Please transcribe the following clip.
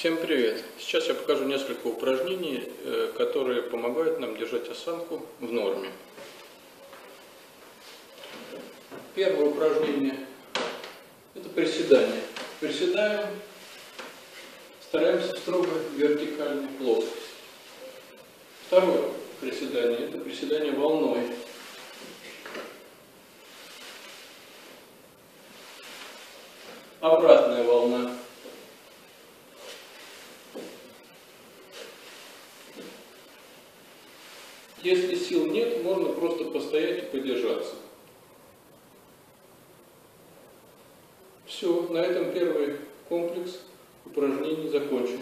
Всем привет! Сейчас я покажу несколько упражнений, э, которые помогают нам держать осанку в норме. Первое упражнение – это приседание. Приседаем, стараемся строго вертикальной плоскости. Второе приседание – это приседание волной. Обратная волна. Если сил нет, можно просто постоять и подержаться. Все, на этом первый комплекс упражнений закончен.